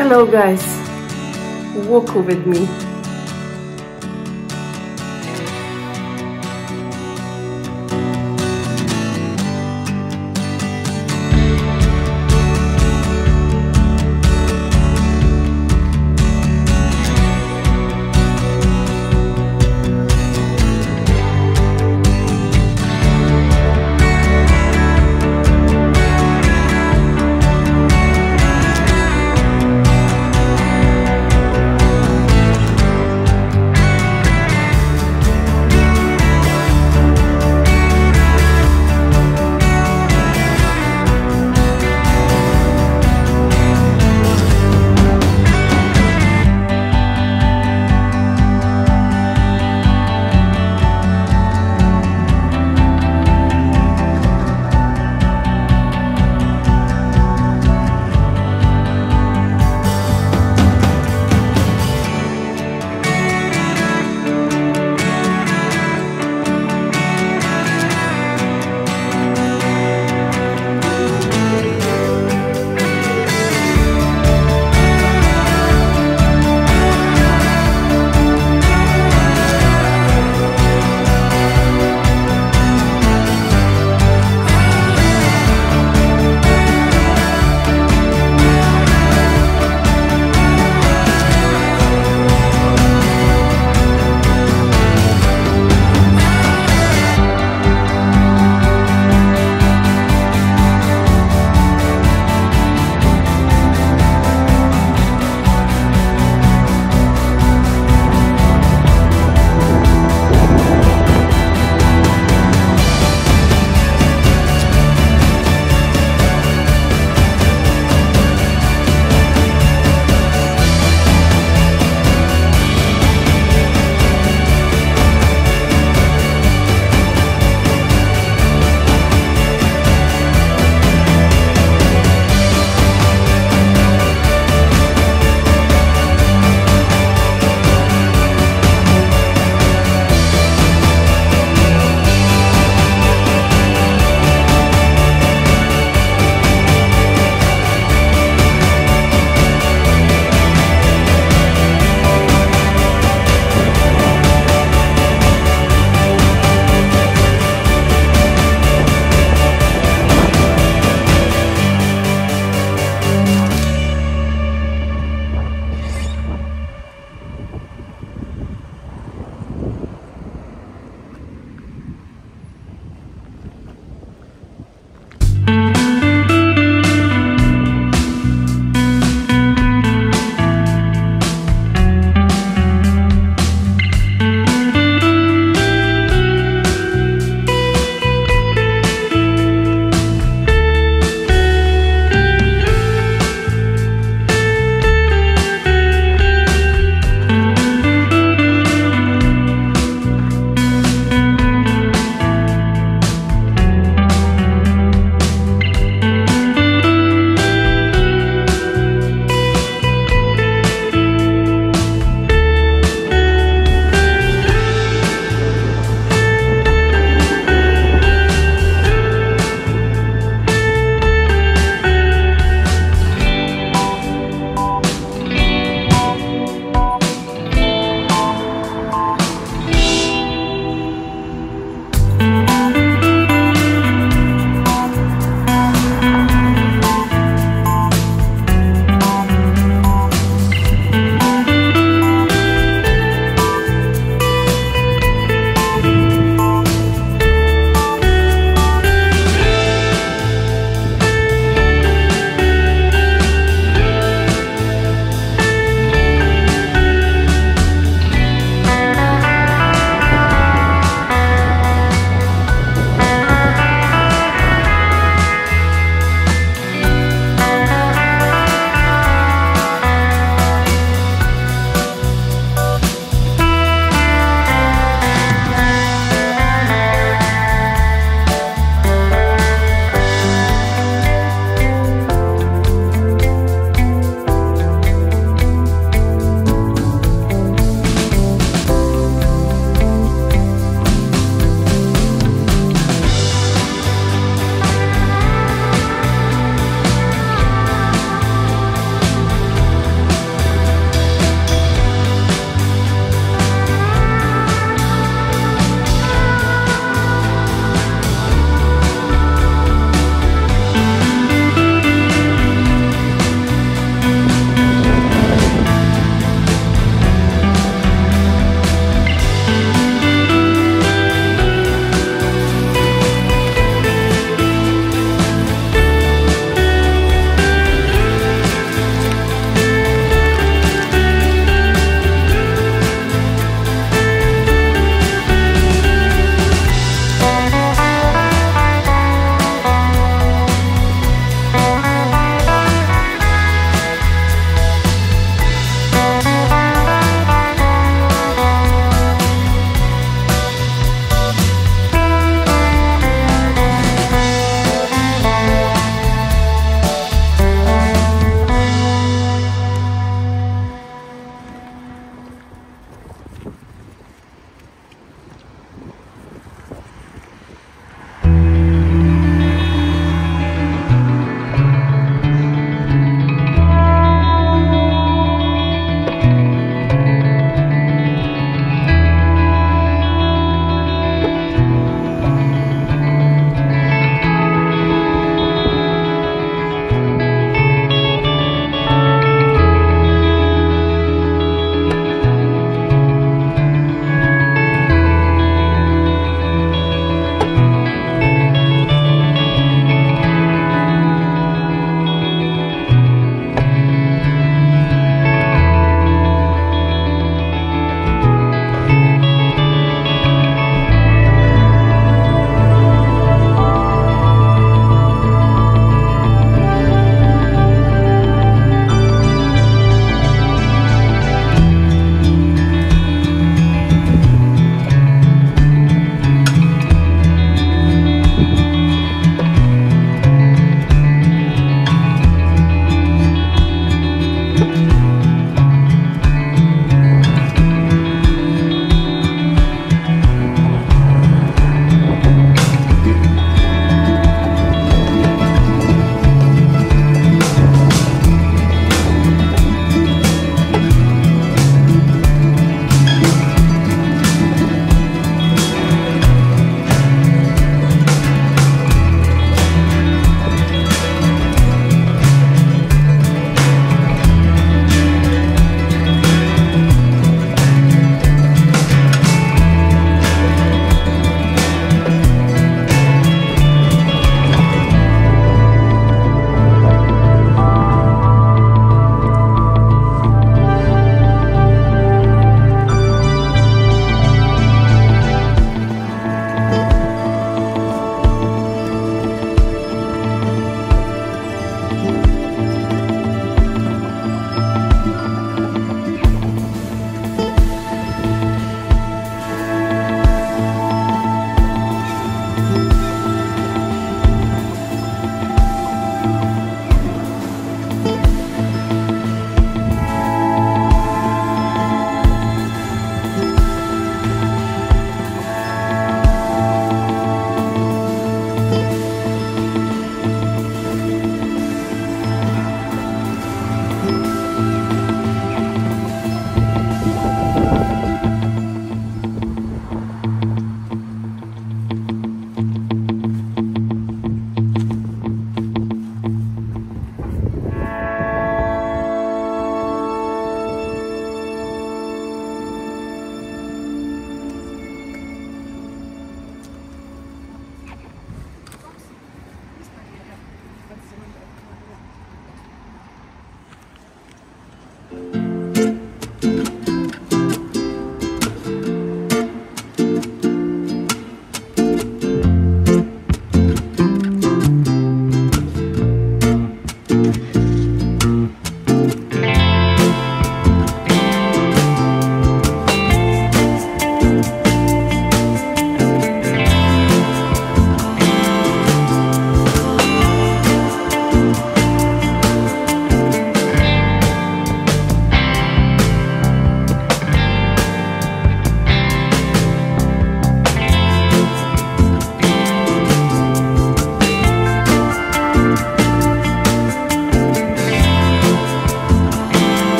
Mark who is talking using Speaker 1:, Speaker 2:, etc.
Speaker 1: Hello guys, walk with me.